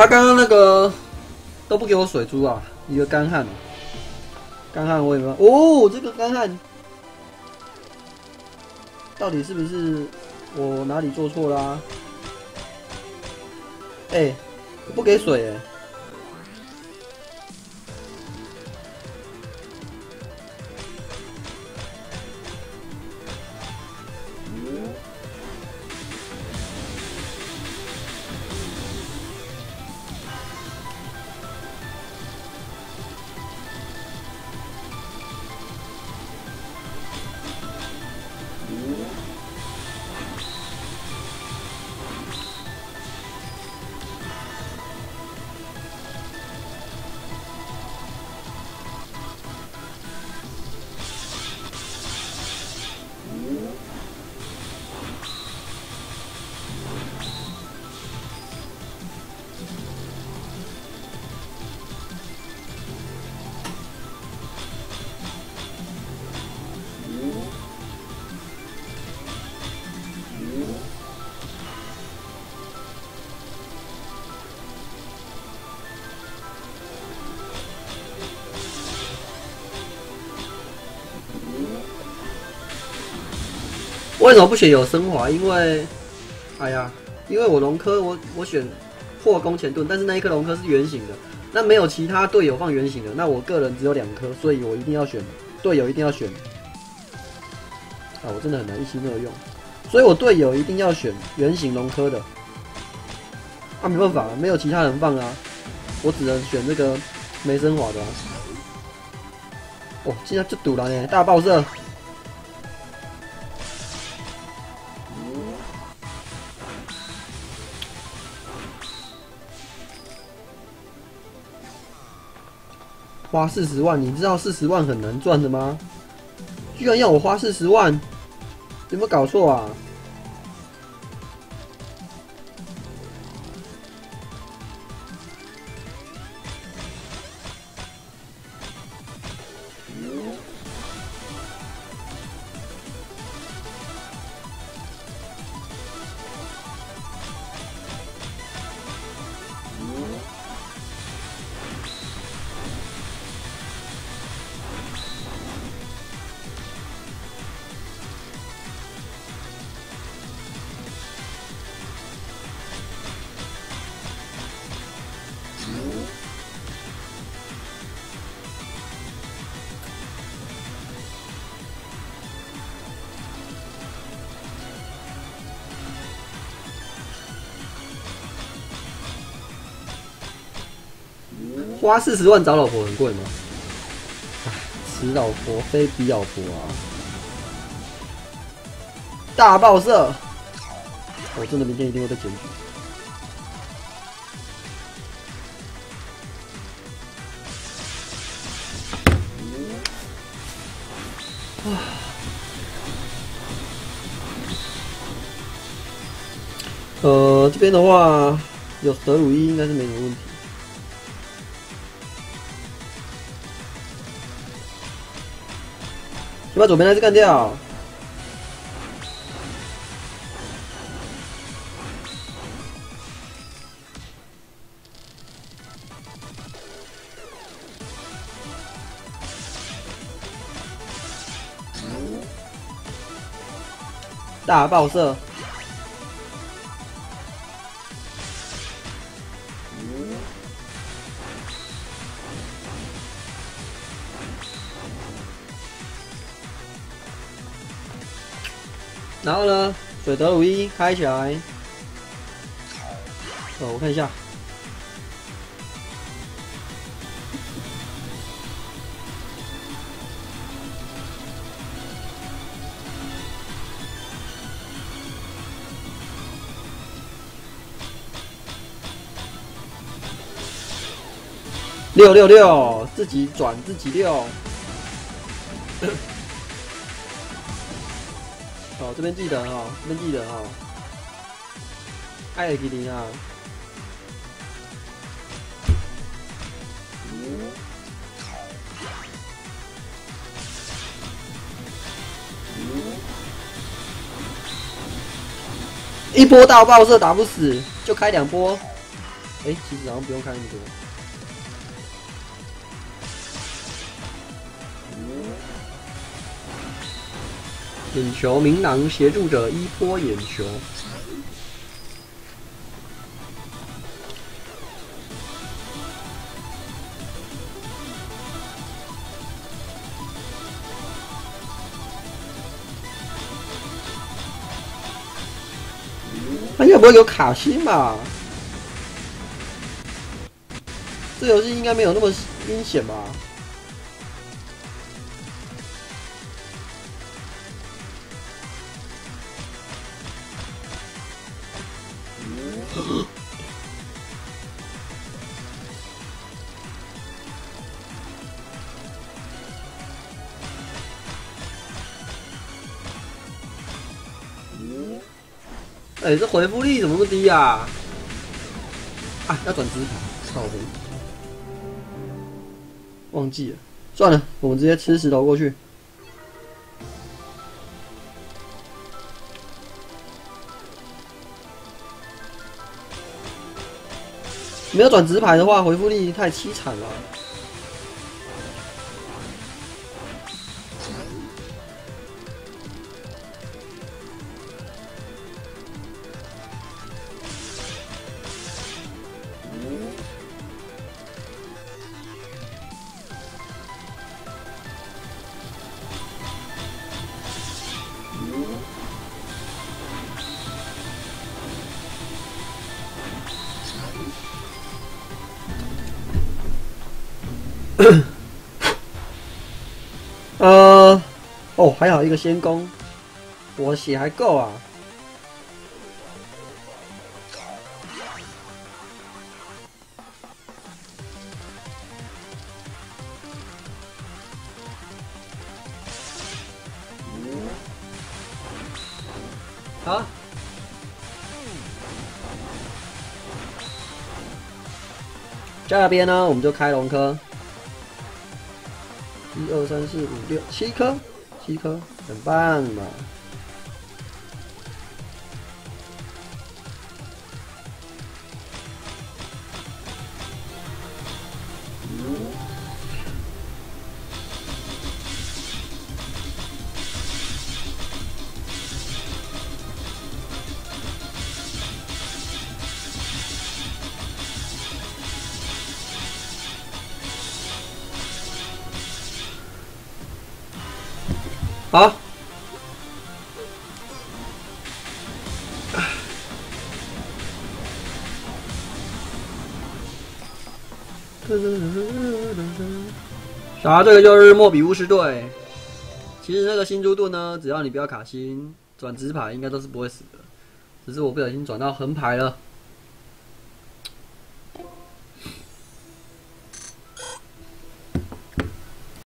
他刚刚那个都不给我水珠啊，一个干旱，干旱我也不知道？哦，这个干旱。到底是不是我哪里做错啦、哎、不给水哎、为什么不选有升华？因为，哎呀，因为我龙科我我选破弓前盾，但是那一颗龙科是圆形的，那没有其他队友放圆形的，那我个人只有两颗，所以我一定要选队友一定要选。啊，我真的很难一心二用，所以我队友一定要选圆形龙科的。啊，没办法，没有其他人放啊，我只能选这个没升华的、啊。哦，现在就堵了呢，大爆射。花四十万，你知道四十万很难赚的吗？居然要我花四十万，有没有搞错啊？花四十万找老婆很贵吗？唉，此老婆非彼老婆啊！大爆射！我真的明天一定会被检举。呃，这边的话有德鲁伊应该是没什么问题。你把左边那只干掉。大爆射！然后呢，水德鲁伊开起来。哦，我看一下。六六六，自己转自己六。这边记得哈、这边记得哈、艾尔吉林啊。一波大爆射打不死，就开两波。哎，其实好像不用开那么多。眼球明囊协助者一波眼球。他应该不会有卡星吧？这游戏应该没有那么阴险吧？哎，这回复力怎么那么低呀？啊，要转直排，操的！忘记了，算了，我们直接吃石头过去。没有转直排的话，回复率太凄惨了。呃，哦，还好一个先攻，我血还够啊。好，这边呢，我们就开龙科。一二三四五六七颗，七颗，很棒嘛！好，啥？这个就是莫比乌斯队。其实那个新猪盾呢，只要你不要卡星，转直排应该都是不会死的。只是我不小心转到横排了。